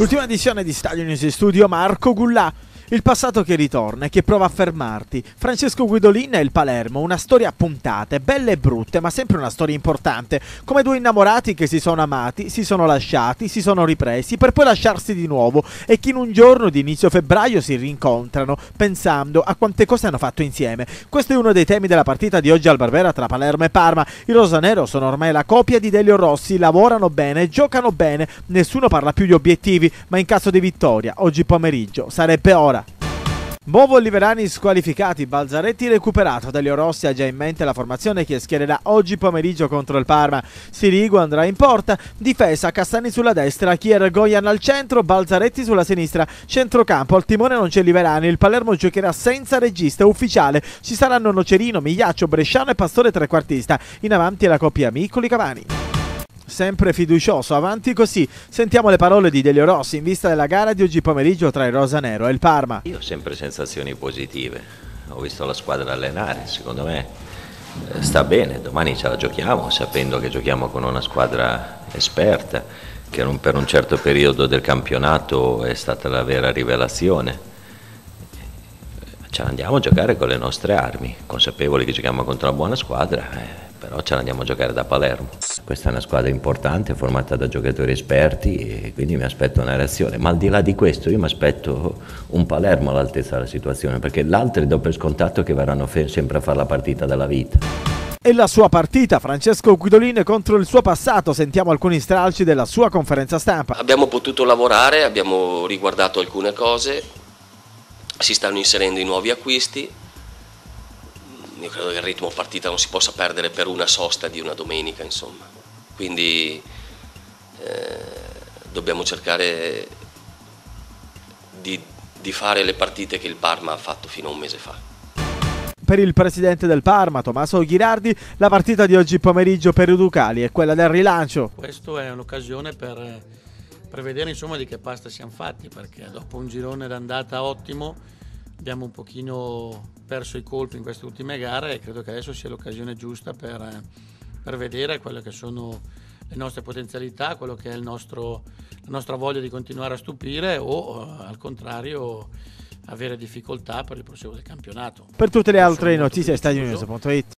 L'ultima edizione di Stadio News Studio Marco Gullà. Il passato che ritorna e che prova a fermarti. Francesco Guidolin e il Palermo, una storia a puntate, belle e brutte, ma sempre una storia importante. Come due innamorati che si sono amati, si sono lasciati, si sono ripresi per poi lasciarsi di nuovo e che in un giorno di inizio febbraio si rincontrano, pensando a quante cose hanno fatto insieme. Questo è uno dei temi della partita di oggi al Barbera tra Palermo e Parma. I rosanero sono ormai la copia di Delio Rossi, lavorano bene, giocano bene, nessuno parla più di obiettivi, ma in caso di vittoria, oggi pomeriggio, sarebbe ora Bovo Liverani squalificati, Balzaretti recuperato, Delio Rossi ha già in mente la formazione che schiererà oggi pomeriggio contro il Parma. Sirigu andrà in porta, difesa Castani sulla destra, Kier Goyan al centro, Balzaretti sulla sinistra, centrocampo, al timone non c'è Liverani, il Palermo giocherà senza regista ufficiale, ci saranno Nocerino, Migliaccio, Bresciano e Pastore trequartista, in avanti la coppia Miccoli-Cavani sempre fiducioso. Avanti così. Sentiamo le parole di Delio Rossi in vista della gara di oggi pomeriggio tra il Rosanero e il Parma. Io ho sempre sensazioni positive. Ho visto la squadra allenare, secondo me eh, sta bene. Domani ce la giochiamo sapendo che giochiamo con una squadra esperta che per un certo periodo del campionato è stata la vera rivelazione. Ce l'andiamo a giocare con le nostre armi, consapevoli che giochiamo contro una buona squadra, eh, però ce l'andiamo a giocare da Palermo. Questa è una squadra importante, formata da giocatori esperti e quindi mi aspetto una reazione. Ma al di là di questo io mi aspetto un Palermo all'altezza della situazione, perché l'altro do per scontato che verranno sempre a fare la partita della vita. E la sua partita, Francesco Guidolin contro il suo passato, sentiamo alcuni stralci della sua conferenza stampa. Abbiamo potuto lavorare, abbiamo riguardato alcune cose, si stanno inserendo i nuovi acquisti, io credo che il ritmo partita non si possa perdere per una sosta di una domenica, insomma quindi eh, dobbiamo cercare di, di fare le partite che il Parma ha fatto fino a un mese fa per il presidente del Parma, Tommaso Ghirardi, la partita di oggi pomeriggio per i Ducali è quella del rilancio. Questa è un'occasione per, per, vedere insomma di che pasta siamo fatti, perché dopo un girone d'andata ottimo abbiamo un pochino perso i colpi in queste ultime gare e credo che adesso sia l'occasione giusta per per vedere quelle che sono le nostre potenzialità, quello che è nostro, la nostra voglia di continuare a stupire o eh, al contrario avere difficoltà per il proseguo del campionato. Per tutte le altre notizie stadionews.it